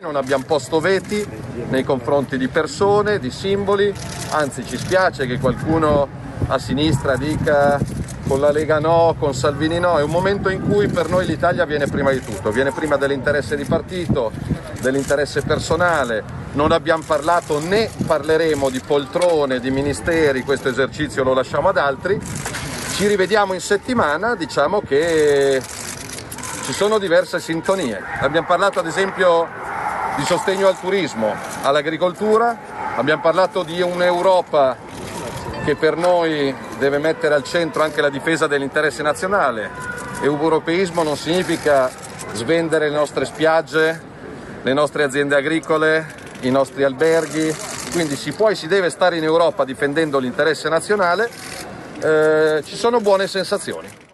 Non abbiamo posto veti nei confronti di persone, di simboli, anzi ci spiace che qualcuno a sinistra dica con la Lega no, con Salvini no, è un momento in cui per noi l'Italia viene prima di tutto, viene prima dell'interesse di partito, dell'interesse personale, non abbiamo parlato né parleremo di poltrone, di ministeri, questo esercizio lo lasciamo ad altri, ci rivediamo in settimana, diciamo che ci sono diverse sintonie, abbiamo parlato ad esempio di sostegno al turismo, all'agricoltura, abbiamo parlato di un'Europa che per noi deve mettere al centro anche la difesa dell'interesse nazionale. Europeismo non significa svendere le nostre spiagge, le nostre aziende agricole, i nostri alberghi, quindi si può e si deve stare in Europa difendendo l'interesse nazionale, eh, ci sono buone sensazioni.